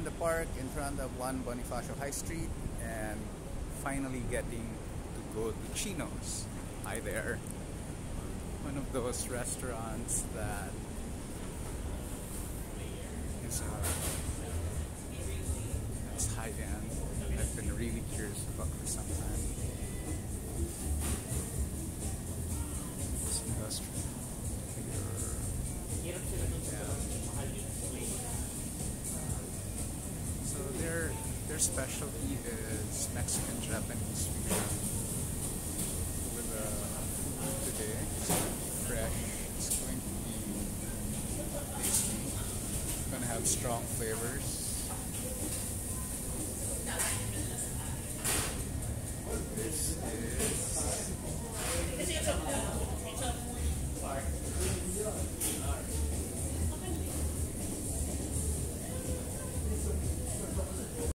in the park in front of 1 Bonifacio High Street and finally getting to go to Chino's. Hi there. One of those restaurants that is uh, it's high end. I've been really curious about for some time. specialty is Mexican Japanese fusion with a food today. It's going to be fresh, it's going to be tasty, it's going to have strong flavors. This is.